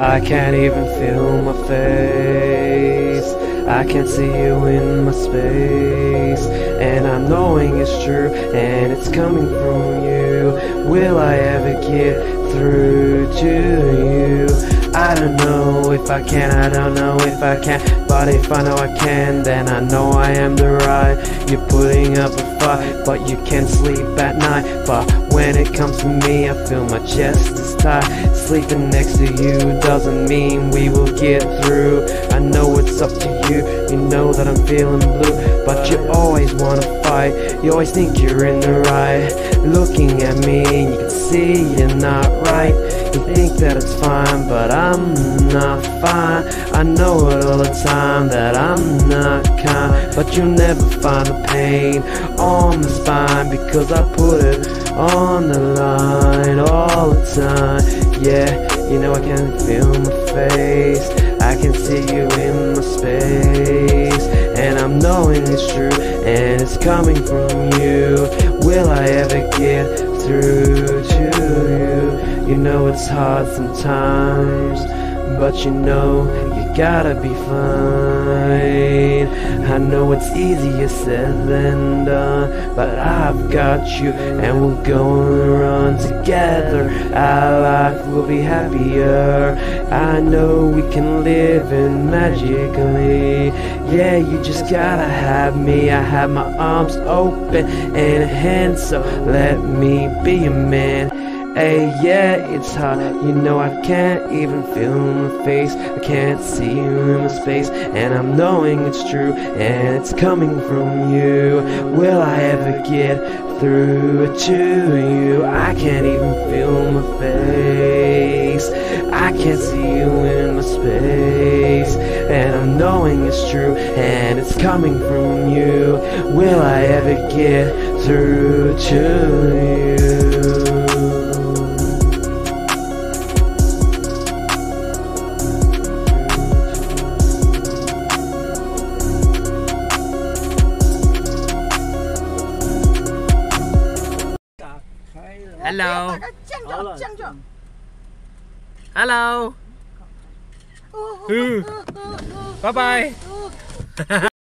I can't even feel my face. I can't see you in my space. And I'm knowing it's true and it's coming from you. Will I ever get through to you? I don't know if I can, I don't know if I can. But if I know I can, then I know I am the right. You're putting up a fight, but you can't sleep at night. But when it comes to me, I feel my chest is tight. Sleeping next to you doesn't mean we will get through. I know it's up to you, you know that I'm feeling blue. But you always wanna fight, you always think you're in the right. Looking at me, and you can see you're not right. You think that it's fine, but I'm not fine. I know it all the time that I'm not kind, but you'll never find the pain on my spine because I put it on the line all the time. Yeah, you know I can feel my face, I can see you in my space, and I'm knowing it's true and it's coming from you. Will I ever get through to you? You know it's hard sometimes, but you know gotta be fine. I know it's easier said than done, but I've got you, and we're gonna run together. Our life will be happier. I know we can live in magically. Yeah, you just gotta have me. I have my arms open and a hand, so let me be a man. Hey, yeah, it's hot. You know I can't even feel my face. I can't see you in my space, and I'm knowing it's true, and it's coming from you. Will I ever get through to you? I can't even feel my face. I can't see you in my space, and I'm knowing it's true, and it's coming from you. Will I ever get through to you? Hello. Hello. Bye bye.